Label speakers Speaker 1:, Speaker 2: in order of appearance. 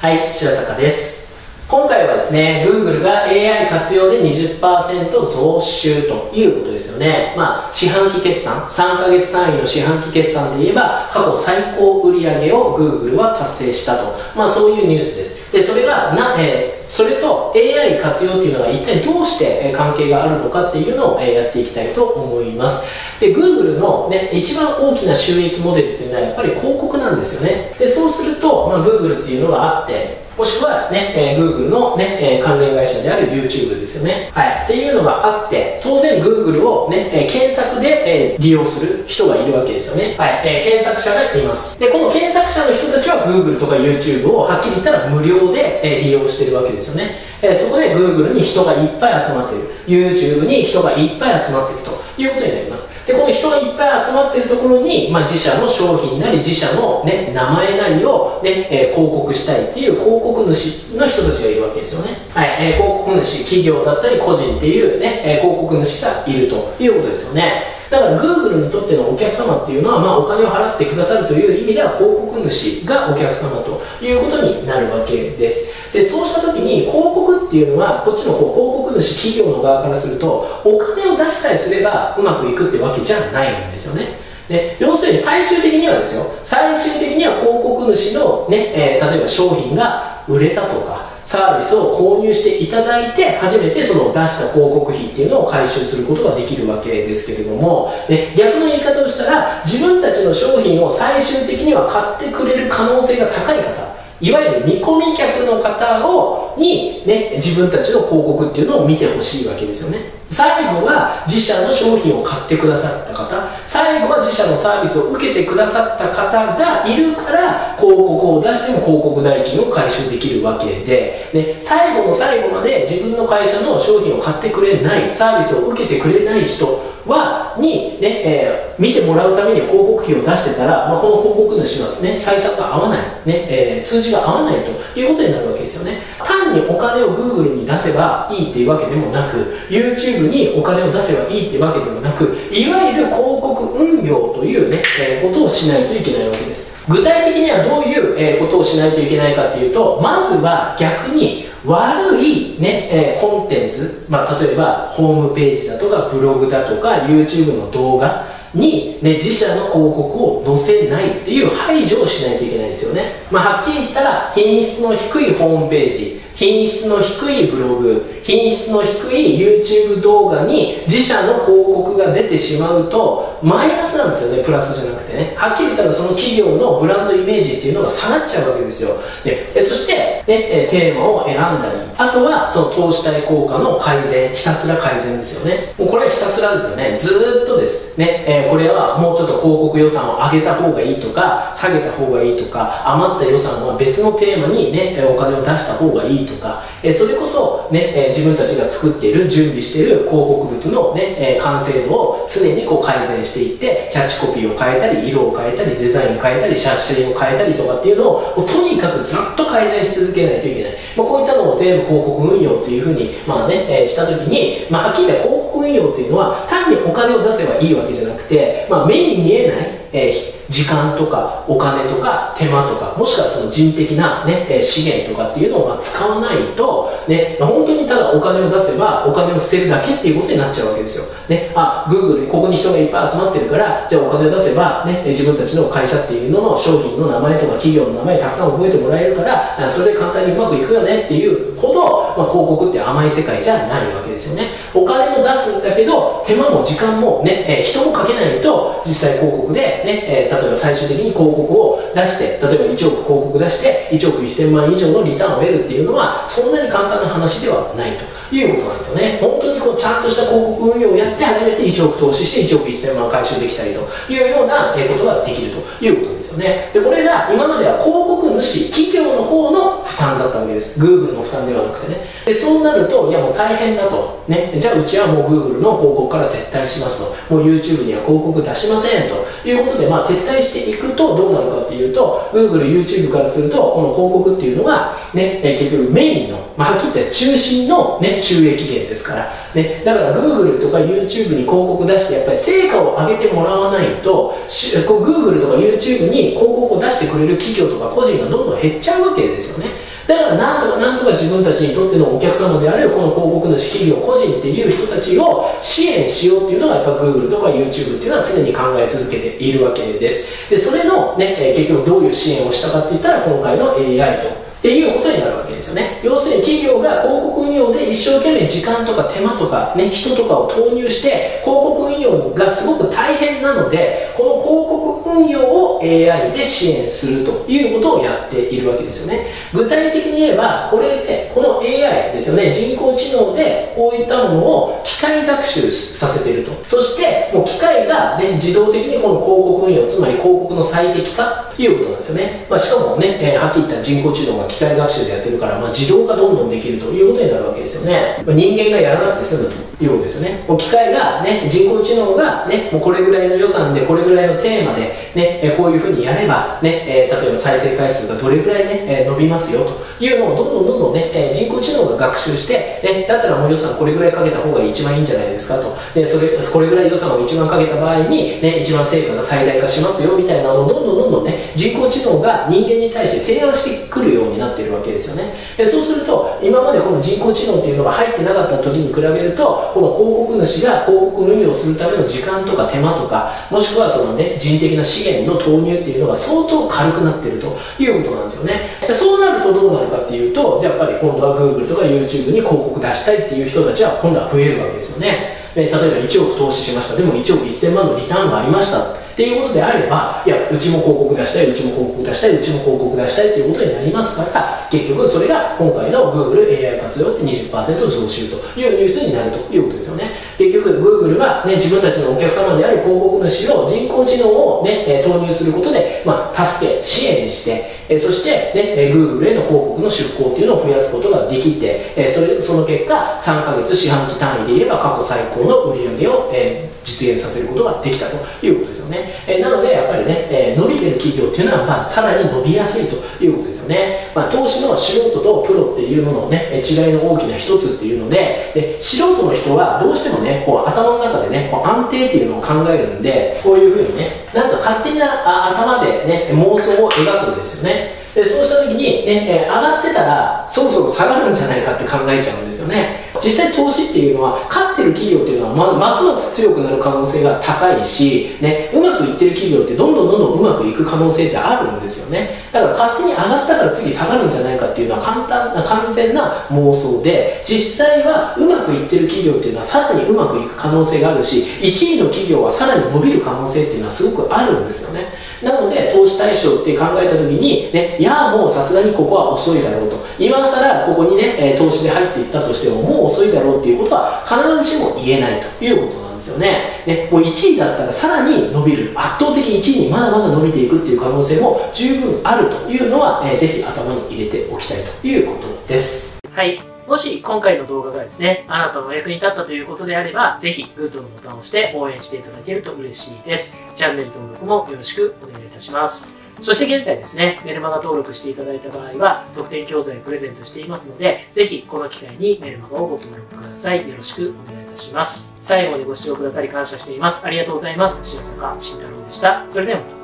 Speaker 1: はい、白坂です。今回はですね、Google が AI 活用で20%増収ということですよね。まあ、四半期決算、3ヶ月単位の四半期決算で言えば、過去最高売上を Google は達成したと。まあ、そういうニュースです。で、それがな、えーそれと AI 活用っていうのが一体どうして関係があるのかっていうのをやっていきたいと思います。で、Google のね、一番大きな収益モデルっていうのはやっぱり広告なんですよね。で、そうすると、まあ、Google っていうのがあって、もしくはね、えー Google のね、えー関連会社である YouTube ですよね。はい。っていうのがあって、当然 Google をね、えー検索で、えー利用する人がいるわけですよね。はい。えー検索者がいます。で、この検索者の人たちは Google とか YouTube をはっきり言ったら無料で、えー利用してるわけですよね。えーそこで Google に人がいっぱい集まっている。YouTube に人がいっぱい集まっているということになります。で、この人がいっぱい集まっているところに、まあ、自社の商品なり自社の、ね、名前なりを、ねえー広告したいっていう広告主の人たちがいるわけですよね。はい、えー広告主、企業だったり個人っていうね、えー広告主がいるということですよね。だから Google にとってのお客様っていうのは、まあ、お金を払ってくださるという意味では広告主がお客様ということになるわけです。でそうした時に広告っていうのはこっちのこう広告主企業の側からするとお金を出しさえすればうまくいくってわけじゃないんですよね。で要するに最終的にはですよ。最終的には広告主の、ねえー例えば商品が売れたとかサービスを購入していただいて初めてその出した広告費っていうのを回収することができるわけですけれどもで逆の言い方をしたら自分たちの商品を最終的には買ってくれる可能性が高い方いわゆる見込み客の方をに、ね、自分たちの広告っていうのを見てほしいわけですよね。最後は自社の商品を買ってくださった方最は自社のサービスを受けてくださった方がいるから広告を出しても広告代金を回収できるわけで。で最後の最後まで自分の会社の商品を買ってくれないサービスを受けてくれない人はに、ねえー見てもらうために広告費を出してたら、まあ、この広告主は、ね、採算が合わない、ねえー数字が合わないということになるわけですよね。単にお金を Google に出せばいいっていうわけでもなく YouTube にお金を出せばいいっていうわけでもなくいわゆる広告業という、ねえーことをしないといけないわけです。具体的にはどういう、えーことをしないといけないかというとまずは逆に悪い、ねえーコンテンツ、まあ、例えばホームページだとかブログだとか YouTube の動画に、ね、自社の広告を載せないっていう排除をしないといけないんですよね、まあ、はっきり言ったら品質の低いホームページ品質の低いブログ品質の低い YouTube 動画に自社の広告が出てしまうとマイナスなんですよねプラスじゃなくてね。はっきり言ったらその企業のブランドイメージっていうのが下がっちゃうわけですよ。でそして、ねテーマを選んだりあとはその投資対効果の改善ひたすら改善ですよね。もうこれはひたすらですよね。ずっとです。ね、えーこれはもうちょっと広告予算を上げた方がいいとか下げた方がいいとか余った予算は別のテーマにねお金を出した方がいいとか、えーそれこそね、え自分たちが作っている準備している広告物のね、え完成度を常にこう改善していってキャッチコピーを変えたり色を変えたりデザインを変えたり写真を変えたりとかっていうのをとにかくずっと改善し続けないといけない、まあ、こういったのを全部広告運用っていうふうに、まあねえした時に、まあ、はっきり言って広告運用っていうのは単にお金を出せばいいわけじゃなくて、まあ、目に見えない、えー時間とかお金とか手間とかもしくはその人的な、ね、え資源とかっていうのをま使わないと、ねまあ本当にただお金を出せばお金を捨てるだけっていうことになっちゃうわけですよ、ね、あ Google にここに人がいっぱい集まってるからじゃあお金を出せば、ね、自分たちの会社っていうのの商品の名前とか企業の名前たくさん覚えてもらえるからそれで簡単にうまくいくよねっていうほど、まあ、広告って甘い世界じゃないわけですよね。お金も出すんだけど手間も時間も、ねえ人もかけないと実際広告で、ねえ例えば最終的に広告を出して例えば1億広告出して1億1000万以上のリターンを得るっていうのはそんなに簡単な話ではないと。いうことなんですよね。本当にこうちゃんとした広告運用をやって初めて1億投資して1億1000万回収できたりというようなことができるということですよね。でこれが今までは広告主企業の方の負担だったわけです。Google の負担ではなくてね。でそうなるといやもう大変だと、ね、じゃあうちはもう Google の広告から撤退しますと。もう YouTube には広告出しませんと。いうことで、まあ、撤退していくとどうなるかっていうと Google、YouTube からするとこの広告っていうのが、ね、結局メインの、まあ、はっきり言って中心の、ね、収益源ですから、ね、だから Google とか YouTube に広告出してやっぱり成果を上げてもらわないと Google とか YouTube に広告を出してくれる企業とか個人がどんどん減っちゃうわけですよね。だからなんとかなんとか自分たちにとってのお客様であるこの広告主企業個人っていう人たちを支援しようっていうのがやっぱ Google とか YouTube っていうのは常に考え続けているわけです。でそれのね、結局どういう支援をしたかって言ったら今回の AI とっていうことになるわけです。ですよね。要するに企業が広告運用で一生懸命時間とか手間とか、ね、人とかを投入して広告運用がすごく大変なのでこの広告運用を AI で支援するということをやっているわけですよね。具体的に言えばこれでこの AI ですよね人工知能でこういったものを機械学習させていると。そしてもう機械が、ね、自動的にこの広告運用つまり広告の最適化ということなんですよね、まあ、しかもね、えー、はっきり言った人工知能が機械学習でやってるから、まあ、自動化どんどんできるということになるわけですよね、まあ、人間がやらなくて済むと。いうですよね。もう機械がね人工知能がねもうこれぐらいの予算でこれぐらいのテーマでね、こういうふうにやればね、え、例えば再生回数がどれぐらいね、伸びますよというのをどんどんどんどんね、人工知能が学習して、ね、だったらもう予算これぐらいかけた方が一番いいんじゃないですかと。でそれこれぐらい予算を一番かけた場合に、ね、一番成果が最大化しますよみたいなのをどんどんどんどんね人工知能が人間に対して提案してくるようになっているわけですよね。でそうすると今までこの人工知能っていうのが入ってなかった時に比べるとこの広告主が広告運用するための時間とか手間とかもしくはそのね人的な資源の投入っていうのが相当軽くなってるということなんですよね。でそうなるとどうなるかっていうとやっぱり今度は Google とか YouTube に広告出したいっていう人たちは今度は増えるわけですよね。例えば1億投資しました。でも1億1000万のリターンがありました。っていうことであればいやうちも広告出したいうちも広告出したいうちも広告出したいっていうことになりますから結局それが今回の GoogleAI 活用で20%増収というニュースになるということですよね。結局 Google は、ね、自分たちのお客様である広告主を人工知能を、ね、投入することで、まあ、助け支援してそして、ね、Google への広告の出稿っていうのを増やすことができてそれその結果3ヶ月四半期単位で言えば過去最高の売り上げを、えー実現させることができたということですよね、えなのでやっぱりね、え伸びてる企業っていうのは、まあ、さらに伸びやすいということですよね、まあ、投資の素人とプロっていうもののね違いの大きな一つっていうのでで素人の人はどうしてもねこう頭の中でねこう安定っていうのを考えるんでこういうふうにねなんか勝手な頭でね妄想を描くんですよね。でそうした時に、ね、上がってたらそろそろ下がるんじゃないかって考えちゃうんですよね。実際投資っていうのは勝ってる企業っていうのはますます強くなる可能性が高いし、ね、うまくいってる企業ってどんどんどんどんうまくいく可能性ってあるんですよね。だから勝手に上がったから次下がるんじゃないかっていうのは簡単な完全な妄想で実際はうまくいってる企業っていうのはさらにうまくいく可能性があるし1位の企業はさらに伸びる可能性っていうのはすごくあるんですよね。なので投資対象って考えた時に、ね、いやもうさすがにここは遅いだろうと。今更ここにね投資で入っていったとしてももう遅いだろうっていうことは必ずしも言えないということなんですよねねもう1位だったらさらに伸びる圧倒的1位にまだまだ伸びていくっていう可能性も十分あるというのは、えー、ぜひ頭に入れておきたいということですはいもし今回の動画がですね、あなたのお役に立ったということであれば、ぜひグッドのボタンを押して応援していただけると嬉しいです。チャンネル登録もよろしくお願いいたします。そして現在ですね、メルマガ登録していただいた場合は、特典教材をプレゼントしていますので、ぜひこの機会にメルマガをご登録ください。よろしくお願いいたします。最後までご視聴くださり感謝しています。ありがとうございます。白坂慎太郎でした。それではまた。